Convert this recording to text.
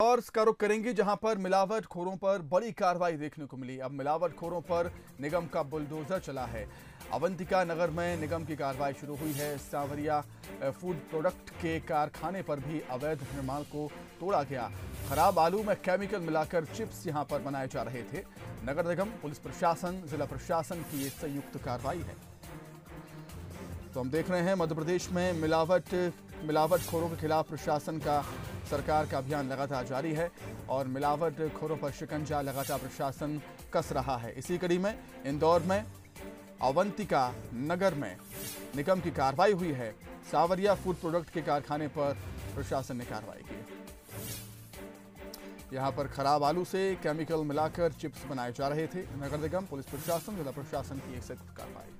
और रुख करेंगे जहाँ पर मिलावट खोरों पर बड़ी कार्रवाई देखने को मिली। अब मिलावट खोरों पर निगम का बुलडोजर चला है। अवंतिका नगर में निगम की कार्रवाई शुरू हुई है। सांवरिया फ़ूड प्रोडक्ट के कारखाने पर भी अवैध निर्माण को तोड़ा गया। खराब आलू में केमिकल मिलाकर चिप्स यहाँ पर बनाए जा रहे थे। नगर निगम, पुलिस प्रशासन, जिला प्रशासन की ये संयुक्त कार्रवाई है। तो हम देख रहे हैं, मध्य प्रदेश में मिलावट मिलावट खोरों के खिलाफ प्रशासन का सरकार का अभियान लगातार जारी है और मिलावट खोरों पर शिकंजा लगातार प्रशासन कस रहा है। इसी कड़ी में इंदौर में अवंतिका नगर में निगम की कार्रवाई हुई है। सावरिया फ़ूड प्रोडक्ट के कारखाने पर प्रशासन ने कार्रवाई की। यहाँ पर खराब आलू से केमिकल मिलाकर चिप्स बनाए जा रहे थे। नगर निगम, पुलिस प्रशासन, जिला प्रशासन की एक सख्त कार्रवाई।